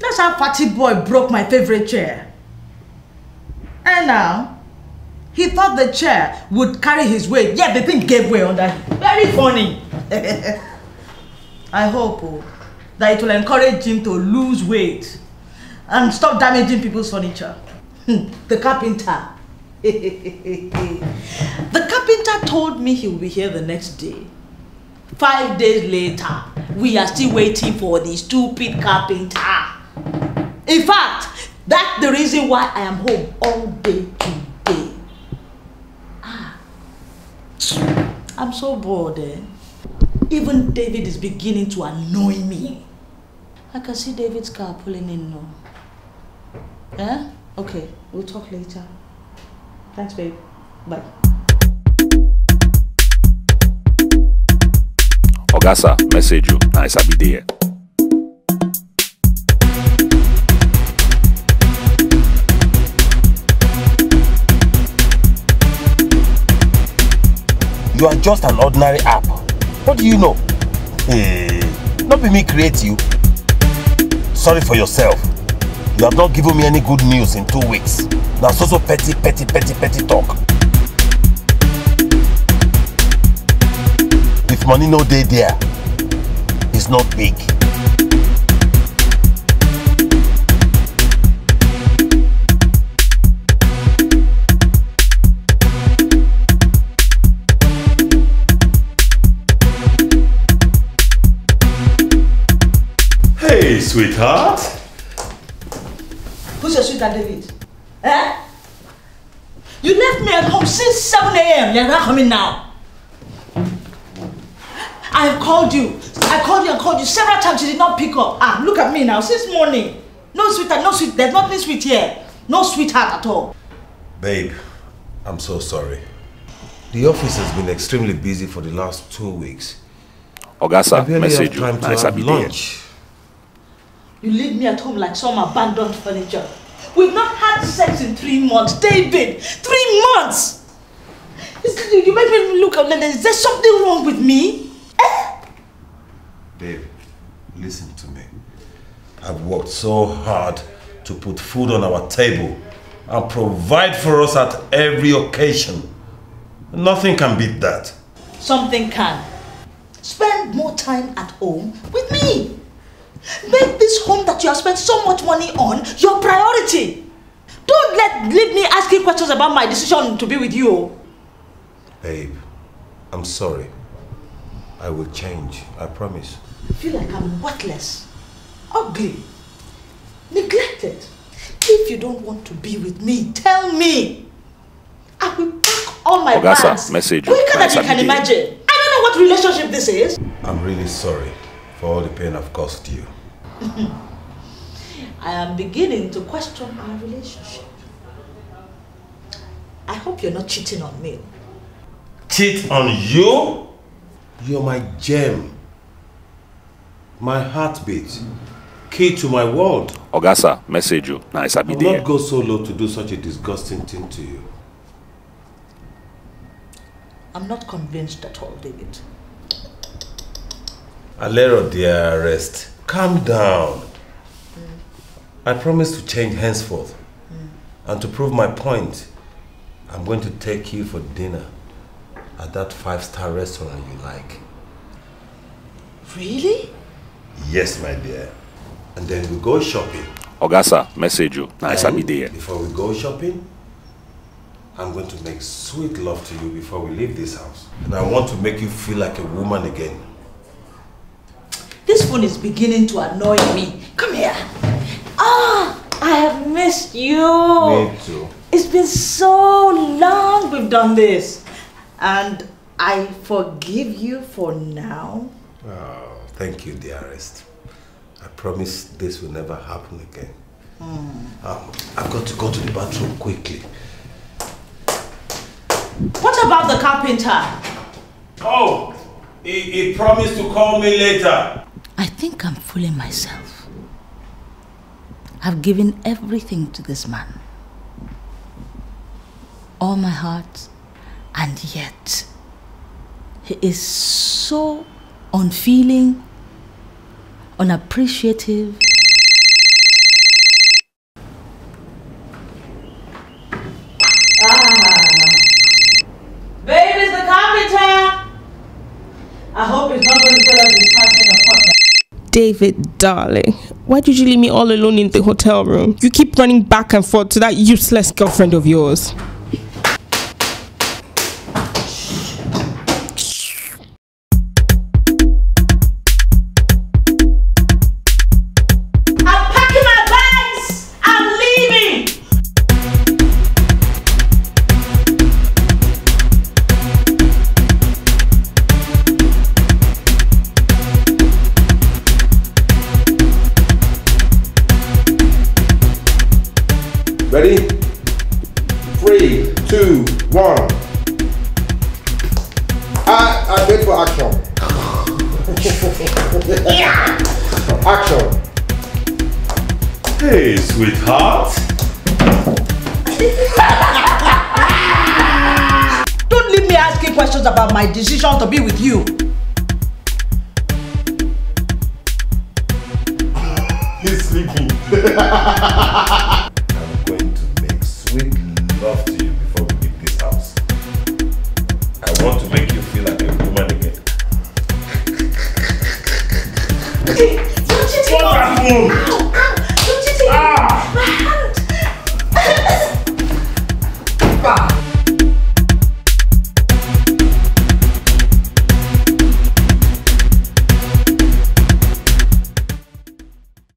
That's how Fatty Boy broke my favorite chair. And now, he thought the chair would carry his weight, yet the thing gave way under him. Very funny. I hope oh, that it will encourage him to lose weight and stop damaging people's furniture. Hmm, the carpenter. the carpenter told me he will be here the next day. Five days later, we are still waiting for the stupid carpenter. In fact, that's the reason why I am home all day today. Ah, I'm so bored. Eh? Even David is beginning to annoy me. I can see David's car pulling in now. Yeah? Okay, we'll talk later. Thanks, babe. Bye. Ogasa, message you. Nice, I'll be there. You are just an ordinary app. What do you know? Hey, not be me create you. Sorry for yourself. You have not given me any good news in two weeks. Now so so petty, petty, petty, petty talk. If money no day there, it's not big. Hey, sweetheart. Who's your sweetheart, David? Eh? You left me at home since 7 a.m. You're not coming now. I have called you. I called you and called you several times. You did not pick up. Ah, look at me now. Since morning. No sweetheart, no sweet. There's nothing sweet here. No sweetheart at all. Babe, I'm so sorry. The office has been extremely busy for the last two weeks. Ogasa, I barely message have you. time to Nice, I'll have be there. You leave me at home like some abandoned furniture. We've not had sex in three months. David, three months! You make me look at Is there something wrong with me? Eh? Babe, listen to me. I've worked so hard to put food on our table and provide for us at every occasion. Nothing can beat that. Something can. Spend more time at home with me. Make this home that you have spent so much money on your priority. Don't let leave me asking questions about my decision to be with you. Babe, I'm sorry. I will change, I promise. I feel like I'm worthless, ugly, neglected. If you don't want to be with me, tell me. I will pack all my Ogasa, bags message quicker than you can imagine. I don't know what relationship this is. I'm really sorry for all the pain I've caused you. I am beginning to question our relationship. I hope you're not cheating on me. Cheat on you? You're my gem. My heartbeat. Key to my world. Ogasa, message you. Nice, I'll be I'll there. not go so low to do such a disgusting thing to you. I'm not convinced at all, David. Alero, dearest, calm down. I promise to change henceforth. And to prove my point, I'm going to take you for dinner at that five-star restaurant you like. Really? Yes, my dear. And then we go shopping. Ogasa, message you. Nice, I'll be And there. Before we go shopping, I'm going to make sweet love to you before we leave this house. And I want to make you feel like a woman again. This phone is beginning to annoy me. Come here. I have missed you. Me too. It's been so long we've done this. And I forgive you for now. Oh, thank you, dearest. I promise this will never happen again. Um, I've got to go to the bathroom quickly. What about the carpenter? Oh, he, he promised to call me later. I think I'm fooling myself. I've given everything to this man. All my heart, and yet he is so unfeeling, unappreciative, David, darling, why did you leave me all alone in the hotel room? You keep running back and forth to that useless girlfriend of yours. Ready? Three, two, one. I, I wait for action. yeah. Action. Hey, sweetheart. Don't leave me asking questions about my decision to be with you. He's sleeping.